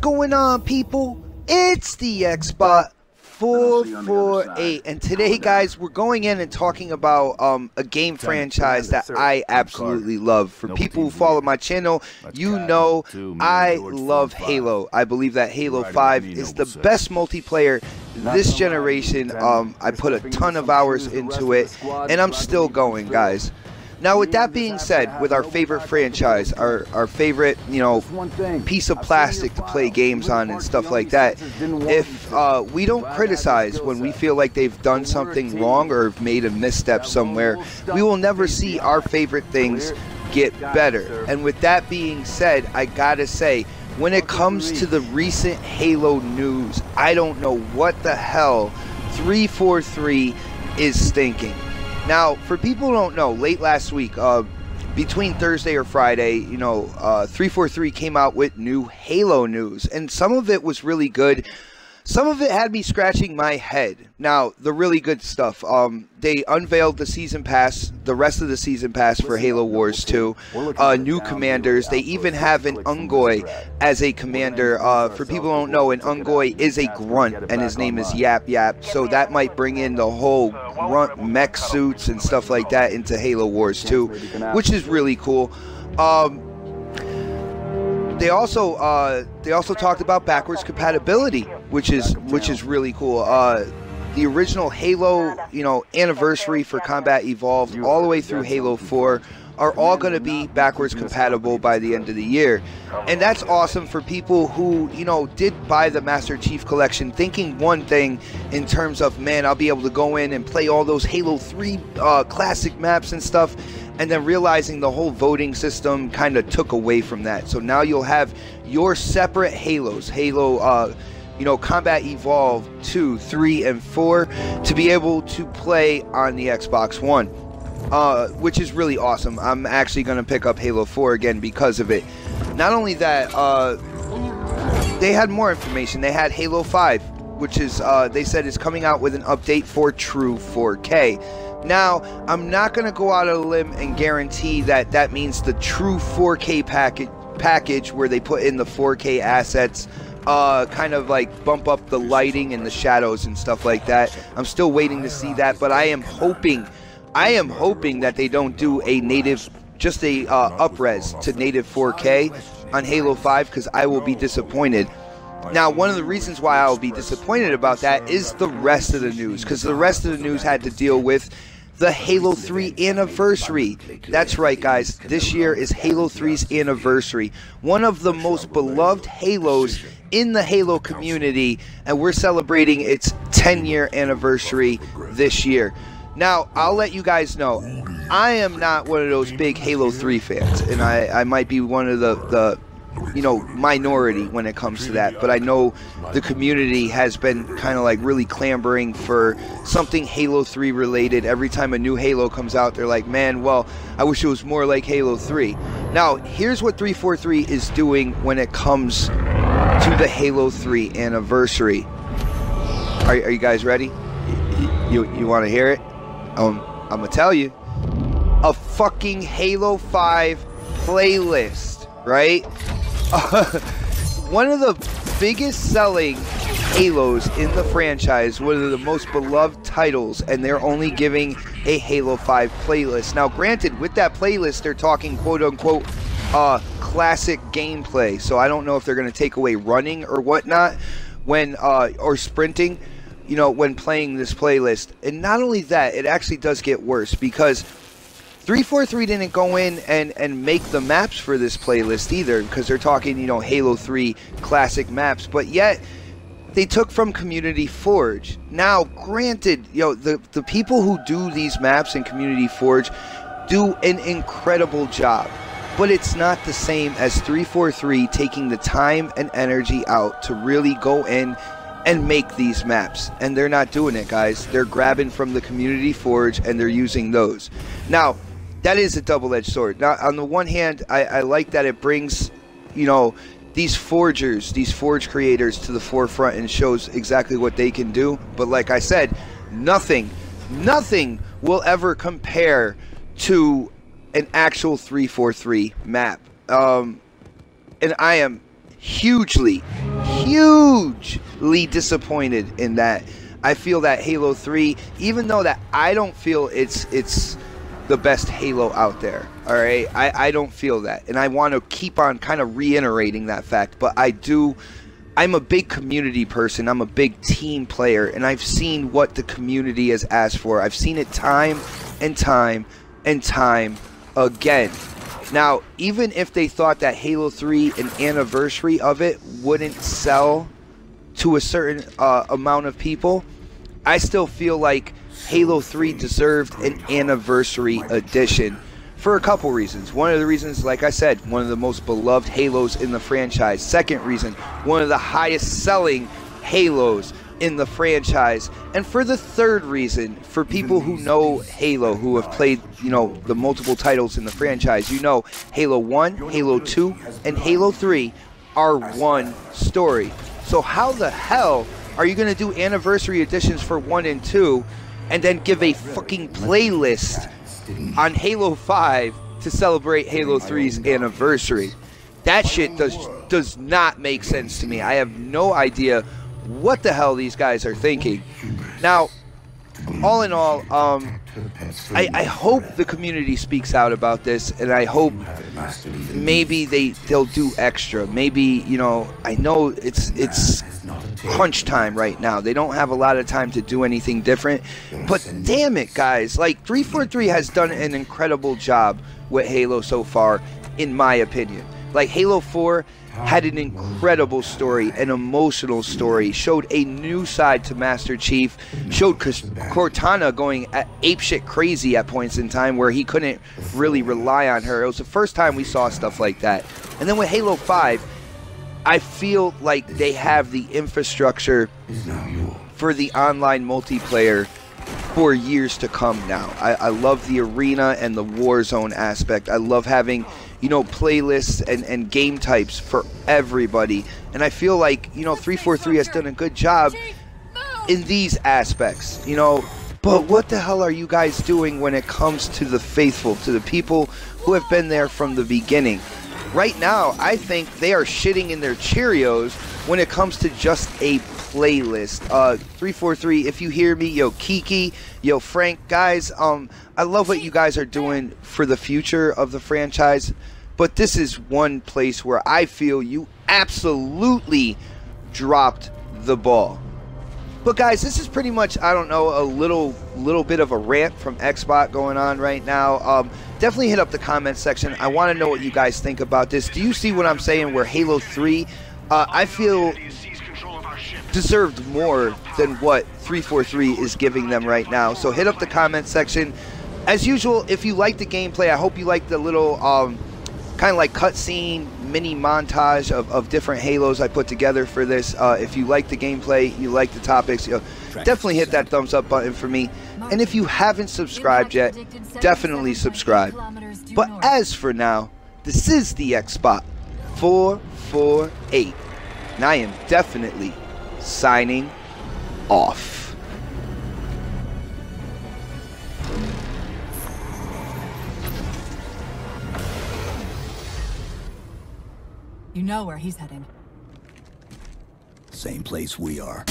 going on, people? It's the Xbot 448, and today, guys, we're going in and talking about um, a game franchise that I absolutely love. For people who follow my channel, you know I love Halo. I believe that Halo 5 is the best multiplayer this generation. Um, I put a ton of hours into it, and I'm still going, guys. Now, with that being said, with our favorite franchise, our, our favorite, you know, piece of plastic to play games on and stuff like that, if uh, we don't criticize when we feel like they've done something wrong or have made a misstep somewhere, we will never see our favorite things get better. And with that being said, I gotta say, when it comes to the recent Halo news, I don't know what the hell 343 is thinking. Now, for people who don't know, late last week, uh, between Thursday or Friday, you know, uh, 343 came out with new Halo news, and some of it was really good. Some of it had me scratching my head. Now, the really good stuff. Um, they unveiled the season pass, the rest of the season pass for Halo Wars 2. Uh, new commanders. They even have an Ungoy as a commander. Uh, for people who don't know, an Ungoy is a grunt, and his name is Yap Yap. So that might bring in the whole grunt mech suits and stuff like that into Halo Wars 2, which is really cool. Um, they also uh, they also talked about backwards compatibility, which is which is really cool. Uh, the original Halo, you know, anniversary for Combat Evolved, all the way through Halo 4, are all going to be backwards compatible by the end of the year. And that's awesome for people who, you know, did buy the Master Chief Collection thinking one thing in terms of, man, I'll be able to go in and play all those Halo 3 uh, classic maps and stuff and then realizing the whole voting system kind of took away from that. So now you'll have your separate Halos, Halo, uh, you know, Combat Evolve 2, 3, and 4 to be able to play on the Xbox One, uh, which is really awesome. I'm actually going to pick up Halo 4 again because of it. Not only that, uh, they had more information. They had Halo 5, which is, uh, they said is coming out with an update for true 4K. Now, I'm not going to go out on a limb and guarantee that that means the true 4K package package where they put in the 4K assets, uh, kind of like bump up the lighting and the shadows and stuff like that. I'm still waiting to see that, but I am hoping, I am hoping that they don't do a native, just a uh, upres to native 4K on Halo 5 because I will be disappointed. Now, one of the reasons why I'll be disappointed about that is the rest of the news, because the rest of the news had to deal with the Halo 3 anniversary. That's right, guys. This year is Halo 3's anniversary. One of the most beloved Halos in the Halo community, and we're celebrating its 10 year anniversary this year. Now, I'll let you guys know, I am not one of those big Halo 3 fans, and I, I might be one of the, the you know minority when it comes to that but i know the community has been kind of like really clambering for something halo 3 related. Every time a new halo comes out they're like man well i wish it was more like halo 3 now here's what 343 is doing when it comes to the halo 3 anniversary. Are, are you guys ready? You, you, want to hear it? Um, i'm gonna tell you. A fucking halo 5 playlist right? One of the biggest selling Halos in the franchise, one of the most beloved titles, and they're only giving a Halo 5 playlist. Now, granted, with that playlist, they're talking quote unquote uh, classic gameplay. So I don't know if they're going to take away running or whatnot when uh, or sprinting, you know, when playing this playlist. And not only that, it actually does get worse because 343 didn't go in and, and make the maps for this playlist either because they're talking, you know, Halo 3 classic maps, but yet they took from Community Forge. Now, granted, you know, the, the people who do these maps in Community Forge do an incredible job, but it's not the same as 343 taking the time and energy out to really go in and make these maps. And they're not doing it, guys. They're grabbing from the Community Forge and they're using those. Now, that is a double-edged sword. Now, on the one hand, I, I like that it brings, you know, these forgers, these forge creators to the forefront and shows exactly what they can do. But like I said, nothing, nothing will ever compare to an actual 343 map. Um, and I am hugely, hugely disappointed in that. I feel that Halo 3, even though that I don't feel it's it's the best Halo out there. All right, I, I don't feel that, and I want to keep on kind of reiterating that fact. But I do. I'm a big community person. I'm a big team player, and I've seen what the community has asked for. I've seen it time and time and time again. Now, even if they thought that Halo 3, an anniversary of it, wouldn't sell to a certain uh, amount of people, I still feel like Halo 3 deserved an anniversary edition for a couple reasons. One of the reasons, like I said, one of the most beloved Halos in the franchise. Second reason, one of the highest selling Halos in the franchise. And for the third reason, for people who know Halo, who have played, you know, the multiple titles in the franchise, you know Halo 1, Halo 2, and Halo 3 are one story. So how the hell are you going to do anniversary editions for 1 and 2 and then give a fucking playlist on Halo 5 to celebrate Halo 3's anniversary? That shit does does not make sense to me. I have no idea what the hell these guys are thinking. Now, all in all, um, I, I, hope the community speaks out about this, and I hope maybe they they'll do extra. Maybe you know, I know it's it's crunch time right now. They don't have a lot of time to do anything different, but damn it, guys! Like 343 has done an incredible job with Halo so far, in my opinion. Like Halo 4 had an incredible story, an emotional story, showed a new side to Master Chief, showed Cortana going apeshit crazy at points in time where he couldn't really rely on her. It was the first time we saw stuff like that. And then with Halo 5, I feel like they have the infrastructure for the online multiplayer for years to come now. I, I love the arena and the Warzone aspect. I love having you know, playlists and, and game types for everybody. And I feel like, you know, 343 has done a good job in these aspects, you know. But what the hell are you guys doing when it comes to the faithful, to the people who have been there from the beginning? Right now, I think they are shitting in their Cheerios when it comes to just a playlist. Uh, 343, if you hear me, yo, Kiki, yo, Frank, guys, um, I love what you guys are doing for the future of the franchise, but this is one place where I feel you absolutely dropped the ball. But guys, this is pretty much I don't know a little little bit of a rant from Xbot going on right now. Um, definitely hit up the comment section. I want to know what you guys think about this. Do you see what I'm saying? Where Halo 3, uh, I feel deserved more than what 343 is giving them right now. So hit up the comment section. As usual, if you like the gameplay, I hope you like the little um, kind of like cutscene mini montage of, of different Halos I put together for this. Uh, if you like the gameplay, you like the topics, you know, definitely hit that thumbs up button for me. And if you haven't subscribed yet, definitely subscribe. But as for now, this is the Xbot 448. And I am definitely signing off. You know where he's headed. Same place we are.